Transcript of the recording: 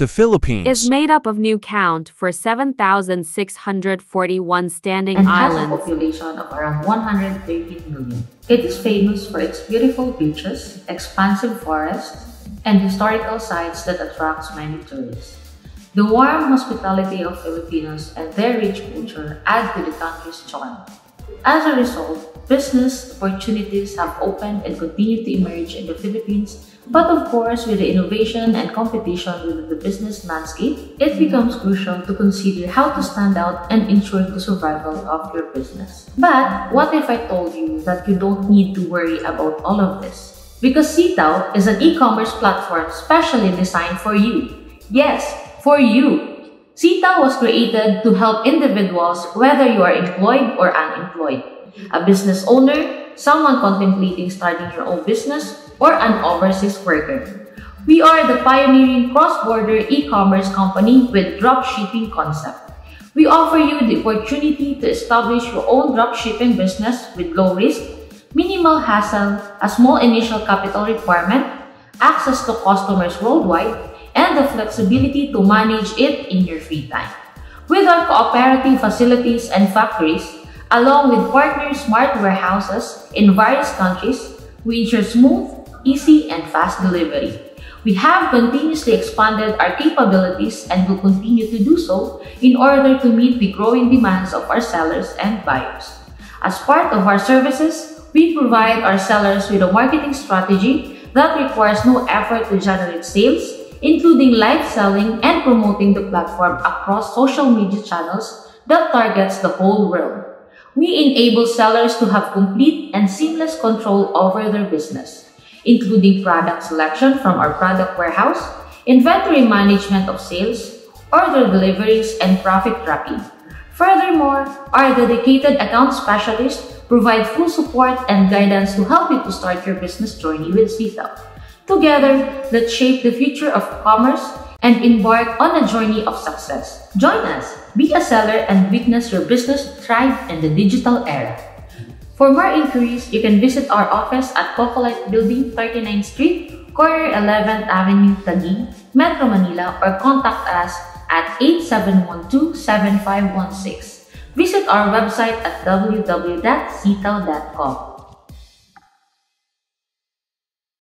The Philippines is made up of new count for 7,641 standing and has a population of around 130 million. It is famous for its beautiful beaches, expansive forests, and historical sites that attracts many tourists. The warm hospitality of Filipinos and their rich culture add to the country's charm. As a result, business opportunities have opened and continue to emerge in the Philippines but of course, with the innovation and competition within the business landscape, it becomes crucial to consider how to stand out and ensure the survival of your business. But what if I told you that you don't need to worry about all of this? Because Seataoo is an e-commerce platform specially designed for you. Yes, for you. Seataoo was created to help individuals whether you are employed or unemployed, a business owner, someone contemplating starting your own business, or an overseas worker. We are the pioneering cross-border e-commerce company with dropshipping concept. We offer you the opportunity to establish your own dropshipping business with low risk, minimal hassle, a small initial capital requirement, access to customers worldwide, and the flexibility to manage it in your free time. With our cooperative facilities and factories, along with partner smart warehouses in various countries, we ensure smooth, easy, and fast delivery. We have continuously expanded our capabilities and will continue to do so in order to meet the growing demands of our sellers and buyers. As part of our services, we provide our sellers with a marketing strategy that requires no effort to generate sales, including live selling and promoting the platform across social media channels that targets the whole world. We enable sellers to have complete and seamless control over their business including product selection from our product warehouse, inventory management of sales, order deliveries, and profit tracking. Furthermore, our dedicated account specialists provide full support and guidance to help you to start your business journey with Seataoo. Together, let's shape the future of commerce and embark on a journey of success. Join us, be a seller, and witness your business thrive in the digital era. For more inquiries, you can visit our office at Cocolite Building, 39th Street, corner 11th Avenue, Taguig, Metro Manila, or contact us at 8712-7516. Visit our website at www.seataoo.com.